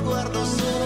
guarda o seu